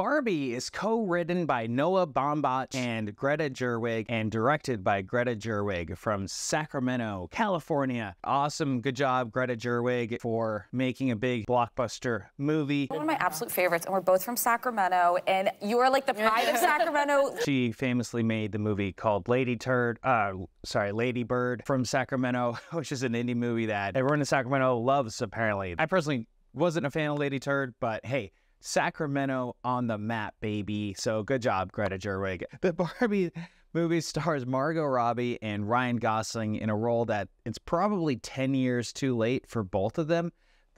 Barbie is co-written by Noah Baumbach and Greta Gerwig and directed by Greta Gerwig from Sacramento, California. Awesome. Good job, Greta Gerwig, for making a big blockbuster movie. One of my absolute favorites, and we're both from Sacramento, and you are like the pride of Sacramento. She famously made the movie called Lady Turd, uh, sorry, Lady Bird from Sacramento, which is an indie movie that everyone in Sacramento loves, apparently. I personally wasn't a fan of Lady Turd, but hey, Sacramento on the map, baby. So good job, Greta Gerwig. The Barbie movie stars Margot Robbie and Ryan Gosling in a role that it's probably 10 years too late for both of them.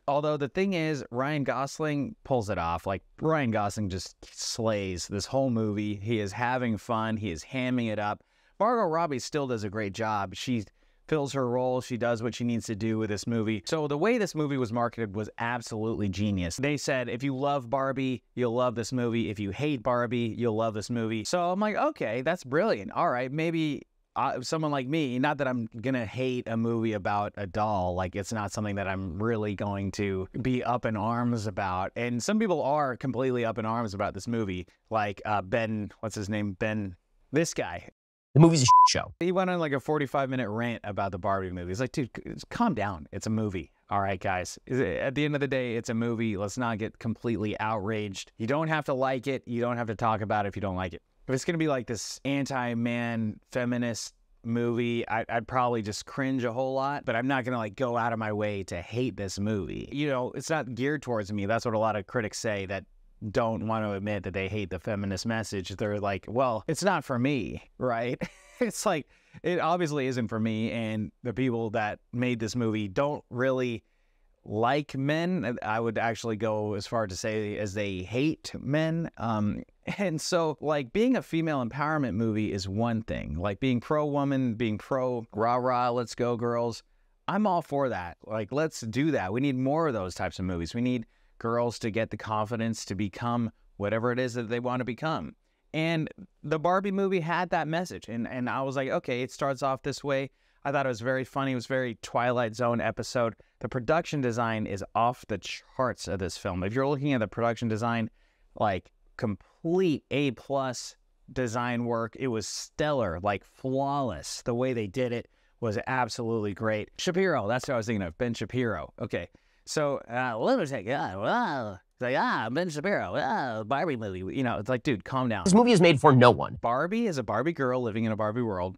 Although the thing is, Ryan Gosling pulls it off. Like, Ryan Gosling just slays this whole movie. He is having fun, he is hamming it up. Margot Robbie still does a great job. She's fills her role. She does what she needs to do with this movie. So the way this movie was marketed was absolutely genius. They said, if you love Barbie, you'll love this movie. If you hate Barbie, you'll love this movie. So I'm like, okay, that's brilliant. All right, maybe uh, someone like me, not that I'm gonna hate a movie about a doll, like it's not something that I'm really going to be up in arms about. And some people are completely up in arms about this movie, like uh, Ben, what's his name? Ben, this guy. The movie's a show. He went on like a 45 minute rant about the Barbie movie. He's like, dude, calm down. It's a movie. All right, guys. At the end of the day, it's a movie. Let's not get completely outraged. You don't have to like it. You don't have to talk about it if you don't like it. If it's going to be like this anti man feminist movie, I, would probably just cringe a whole lot, but I'm not going to like go out of my way to hate this movie. You know, it's not geared towards me. That's what a lot of critics say that don't want to admit that they hate the feminist message. They're like, well, it's not for me, right? it's like, it obviously isn't for me. And the people that made this movie don't really like men. I would actually go as far to say as they hate men. Um, and so, like, being a female empowerment movie is one thing. Like, being pro woman, being pro rah rah, let's go, girls. I'm all for that. Like, let's do that. We need more of those types of movies. We need girls to get the confidence to become whatever it is that they want to become. And the Barbie movie had that message. And, and I was like, okay, it starts off this way. I thought it was very funny. It was very Twilight Zone episode. The production design is off the charts of this film. If you're looking at the production design, like complete A plus design work, it was stellar, like flawless. The way they did it was absolutely great. Shapiro, that's what I was thinking of. Ben Shapiro. Okay. So uh, lunatic, yeah, well, it's like ah, Ben Shapiro, ah, Barbie movie. You know, it's like, dude, calm down. This movie is made for no one. Barbie is a Barbie girl living in a Barbie world,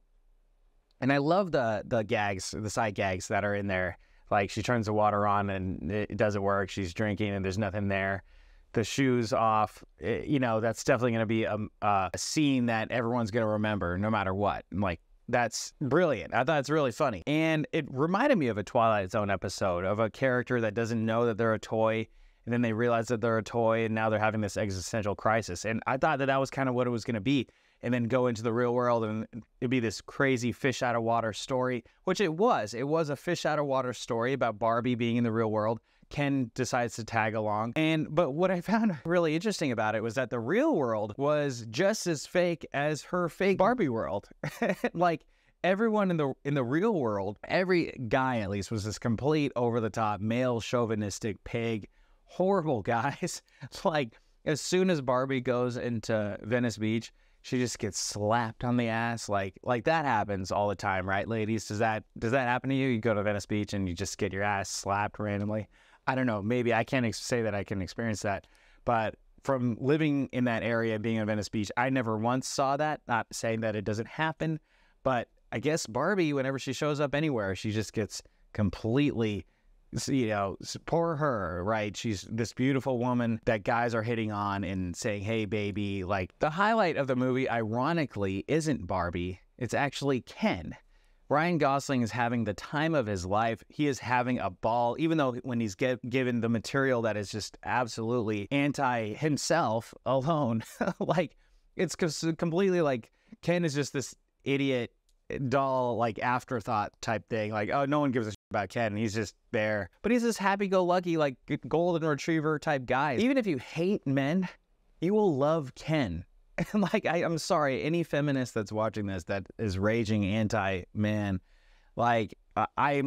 and I love the the gags, the side gags that are in there. Like she turns the water on and it doesn't work. She's drinking and there's nothing there. The shoes off. It, eh, you know, that's definitely going to be a, a scene that everyone's going to remember, no matter what. I'm like, that's brilliant. I thought it's really funny. And it reminded me of a Twilight Zone episode of a character that doesn't know that they're a toy. And then they realize that they're a toy and now they're having this existential crisis. And I thought that that was kind of what it was going to be. And then go into the real world and it'd be this crazy fish out of water story, which it was. It was a fish out of water story about Barbie being in the real world. Ken decides to tag along. And but what I found really interesting about it was that the real world was just as fake as her fake Barbie world. like everyone in the in the real world, every guy at least was this complete over the top male chauvinistic pig, horrible guys. like as soon as Barbie goes into Venice Beach, she just gets slapped on the ass like like that happens all the time right ladies does that does that happen to you you go to venice beach and you just get your ass slapped randomly I don't know, maybe I can't ex- say that I can experience that, but from living in that area, being in Venice Beach, I never once saw that. Not saying that it doesn't happen, but I guess Barbie, whenever she shows up anywhere, she just gets completely, you know, poor her, right? She's this beautiful woman that guys are hitting on and saying, hey, baby. Like the highlight of the movie, ironically, isn't Barbie, it's actually Ken. Ryan Gosling is having the time of his life. He is having a ball, even though when he's get, given the material that is just absolutely anti himself alone, like it's completely like Ken is just this idiot eh, doll, like afterthought type thing. Like, oh, no one gives a about Ken. He's just there. But he's this happy go lucky, like golden retriever type guy. Even if you hate men, you will love Ken and like I, I'm sorry, any feminist that's watching this that is raging anti-man, like I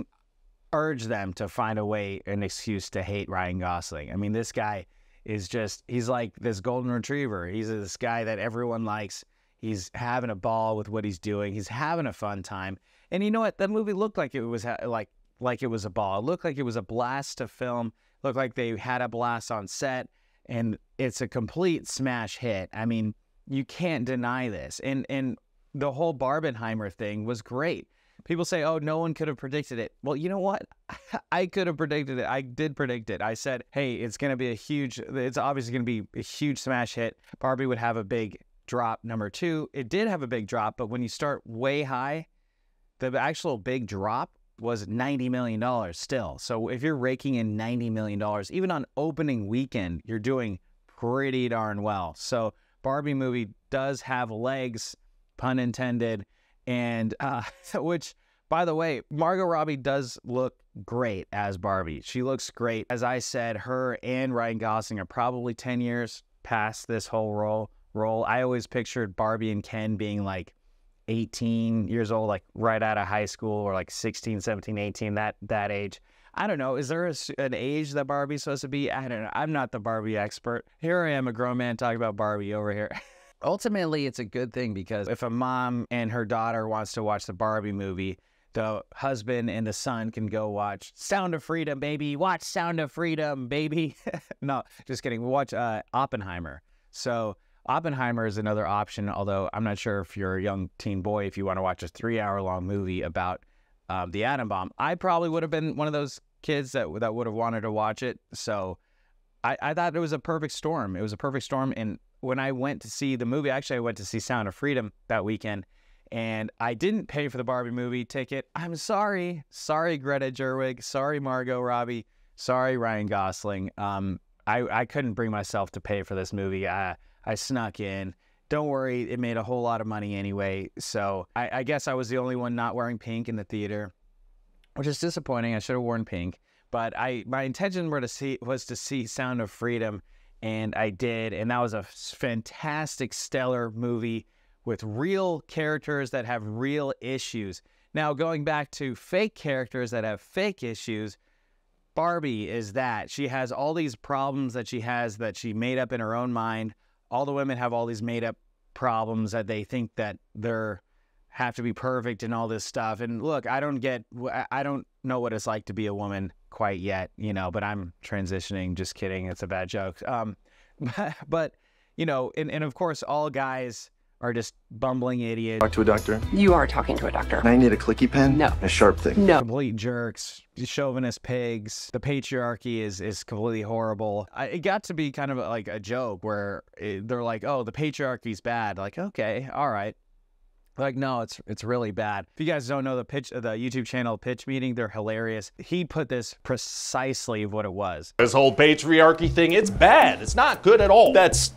urge them to find a way, an excuse to hate Ryan Gosling. I mean, this guy is just he's like this golden retriever. He's this guy that everyone likes. He's having a ball with what he's doing. He's having a fun time. And you know what? That movie looked like it was ha- like like it was a ball. It looked like it was a blast to film. Looked like they had a blast on set, and it's a complete smash hit. I mean, you can't deny this. And and the whole Barbenheimer thing was great. People say, "Oh, no one could have predicted it." Well, you know what? I could have predicted it. I did predict it. I said, "Hey, it's going to be a huge. It's obviously going to be a huge smash hit. Barbie would have a big drop." Number two, it did have a big drop, but when you start way high, the actual big drop was $90 million still. So if you're raking in $90 million, even on opening weekend, you're doing pretty darn well. So Barbie movie does have legs, pun intended, and uh, which, by the way, Margot Robbie does look great as Barbie. She looks great. As I said, her and Ryan Gosling are probably 10 years past this whole role. Role. I always pictured Barbie and Ken being like 18 years old, like right out of high school, or like 16, 17, 18, that that age. I don't know. Is there a, an age that Barbie's supposed to be? I don't know. I'm not the Barbie expert. Here I am, a grown man talking about Barbie over here. Ultimately, it's a good thing because if a mom and her daughter wants to watch the Barbie movie, the husband and the son can go watch Sound of Freedom, baby. Watch Sound of Freedom, baby. no, just kidding. Watch uh, Oppenheimer. So Oppenheimer is another option, although I'm not sure if you're a young teen boy, if you want to watch a three hour long movie about um, the atom bomb. I probably would have been one of those kids that, that would have wanted to watch it. So I, I thought it was a perfect storm. It was a perfect storm. And when I went to see the movie, actually, I went to see Sound of Freedom that weekend. And I didn't pay for the Barbie movie ticket. I'm sorry. Sorry, Greta Gerwig. Sorry, Margot Robbie. Sorry, Ryan Gosling. Um, I, I couldn't bring myself to pay for this movie. I, I snuck in. Don't worry, it made a whole lot of money anyway. So I, I guess I was the only one not wearing pink in the theater, which is disappointing. I should have worn pink. But I my intention were to see was to see Sound of Freedom, and I did, and that was a fantastic, stellar movie with real characters that have real issues. Now, going back to fake characters that have fake issues, Barbie is that. She has all these problems that she has that she made up in her own mind all the women have all these made up problems that they think that they're have to be perfect and all this stuff. And look, I don't get, I don't know what it's like to be a woman quite yet, you know, but I'm transitioning. Just kidding. It's a bad joke. Um, but, you know, and, and of course, all guys are just bumbling idiots. Talk to a doctor. You are talking to a doctor. I need a clicky pen. No. A sharp thing. No. Complete jerks, chauvinist pigs. The patriarchy is is completely horrible. I, it got to be kind of like a joke where it, they're like, "Oh, the patriarchy's bad." Like, okay, all right. Like, no, it's it's really bad. If you guys don't know the pitch, the YouTube channel Pitch Meeting, they're hilarious. He put this precisely what it was. This whole patriarchy thing, it's bad. It's not good at all. That's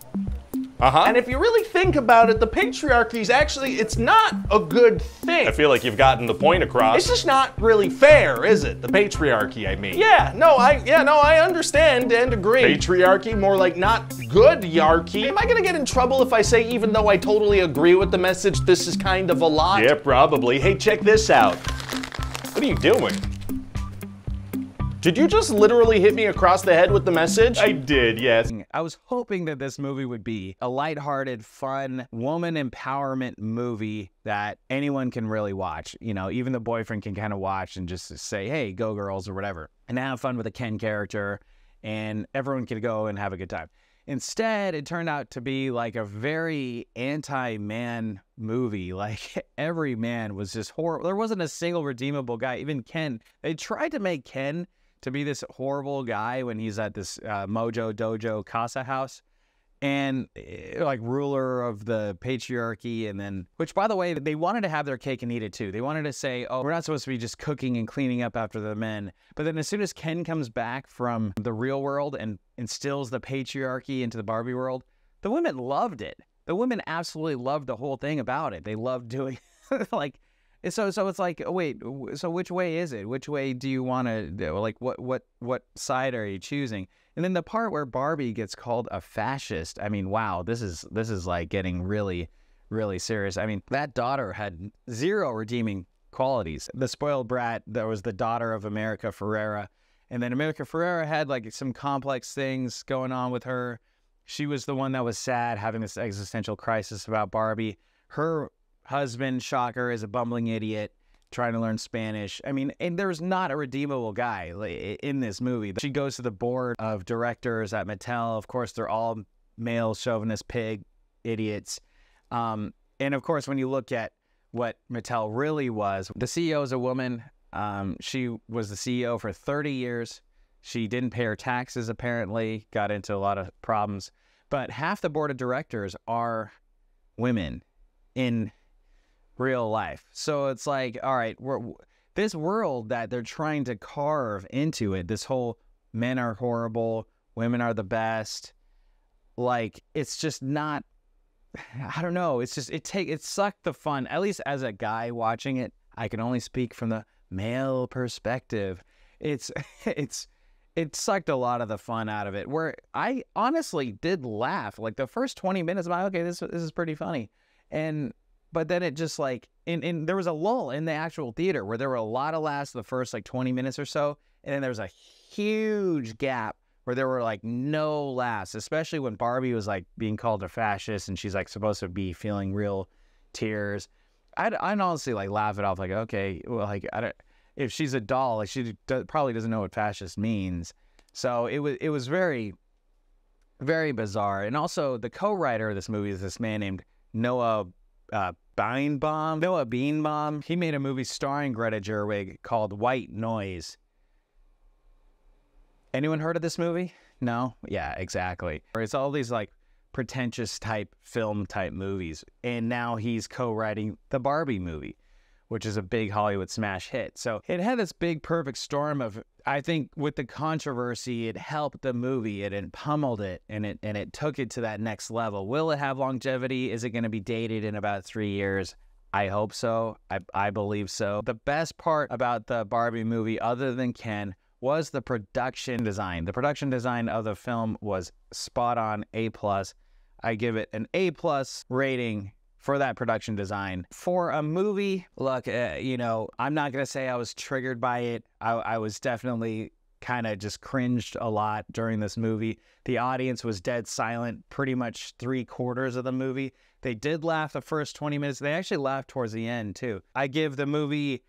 uh-huh. And if you really think about it, the patriarchy is actually, it's not a good thing. I feel like you've gotten the point across. It's just not really fair, is it? the patriarchy, I mean. Yeah, no, I yeah, no, I understand and agree. Patriarchy, more like not good yarchy. Am I gonna get in trouble if I say even though I totally agree with the message, this is kind of a lot? Yeah, probably. Hey, check this out. What are you doing? Did you just literally hit me across the head with the message? I did, yes. I was hoping that this movie would be a lighthearted, fun, woman empowerment movie that anyone can really watch. You know, even the boyfriend can kind of watch and just say, hey, go girls or whatever, and have fun with the Ken character, and everyone can go and have a good time. Instead, it turned out to be like a very anti man movie. Like every man was just horrible. There wasn't a single redeemable guy. Even Ken, they tried to make Ken to be this horrible guy when he's at this uh, Mojo Dojo Casa house and uh, like ruler of the patriarchy and then which by the way they wanted to have their cake and eat it too. They wanted to say oh we're not supposed to be just cooking and cleaning up after the men. But then as soon as ken comes back from the real world and instills the patriarchy into the barbie world the women loved it. The women absolutely loved the whole thing about it. They loved doing like so so it's like oh, wait so which way is it? Which way do you want to like what what what side are you choosing? And then the part where barbie gets called a fascist i mean wow this is this is like getting really really serious. I mean that daughter had zero redeeming qualities. The spoiled brat that was the daughter of america ferrera. And then America Ferrera had like some complex things going on with her. She was the one that was sad, having this existential crisis about Barbie. Her husband, shocker, is a bumbling idiot trying to learn Spanish. I mean, and there's not a redeemable guy in this movie. She goes to the board of directors at Mattel. Of course, they're all male chauvinist pig idiots. Um, and of course, when you look at what Mattel really was, the CEO is a woman. Um, she was the CEO for 30 years. She didn't pay her taxes, apparently, got into a lot of problems. But half the board of directors are women in real life. So it's like, all right, this world that they're trying to carve into it, this whole men are horrible, women are the best, like it's just not I don't know. It's just it take it sucked the fun. At least as a guy watching it, I can only speak from the male perspective. It's it's it sucked a lot of the fun out of it. Where I honestly did laugh. Like the first 20 minutes, I'm like, okay, this this is pretty funny. And but then it just like in, in there was a lull in the actual theater where there were a lot of laughs the first like 20 minutes or so. And then there was a huge gap where there were like no laughs, especially when Barbie was like being called a fascist and she's like supposed to be feeling real tears. I'd, I'd honestly like laugh it off, like, okay, well, like, I don't, if she's a doll, like, she do, probably doesn't know what fascist means. So it was, it was very, very bizarre. And also, the co writer of this movie is this man named Noah uh, Beanbaum. Noah Beanbaum. He made a movie starring Greta Gerwig called White Noise. Anyone heard of this movie? No? Yeah, exactly. It's all these like pretentious type film type movies. And now he's co writing the Barbie movie, which is a big Hollywood smash hit. So it had this big perfect storm of I think with the controversy, it helped the movie. It, it pummeled it and it and it took it to that next level. Will it have longevity? Is it going to be dated in about three years? I hope so. I, I believe so. The best part about the Barbie movie, other than Ken, was the production design. The production design of the film was spot on, A plus. I give it an A plus rating for that production design. For a movie, look, uh, you know, I'm not gonna say I was triggered by it. I, I was definitely kind of just cringed a lot during this movie. The audience was dead silent pretty much three quarters of the movie. They did laugh the first 20 minutes. They actually laughed towards the end too. I give the movie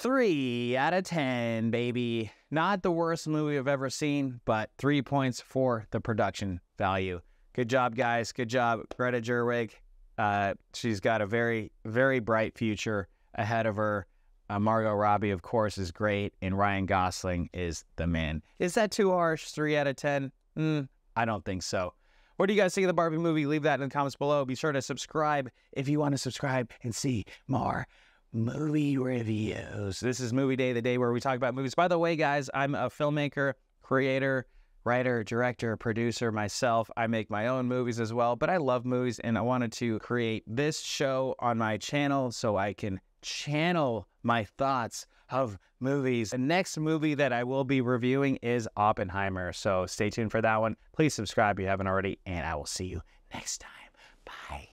Three out of 10, baby. Not the worst movie I've ever seen, but three points for the production value. Good job, guys. Good job, Greta Gerwig. Uh, she's got a very, very bright future ahead of her. Uh, Margot Robbie, of course, is great, and Ryan Gosling is the man. Is that too harsh? Three out of 10? Mm, I don't think so. What do you guys think of the Barbie movie? Leave that in the comments below. Be sure to subscribe if you want to subscribe and see more movie reviews. This is Movie Day, the day where we talk about movies. By the way, guys, I'm a filmmaker, creator, writer, director, producer myself. I make my own movies as well, but I love movies and I wanted to create this show on my channel so I can channel my thoughts of movies. The next movie that I will be reviewing is Oppenheimer. So stay tuned for that one. Please subscribe if you haven't already, and I will see you next time.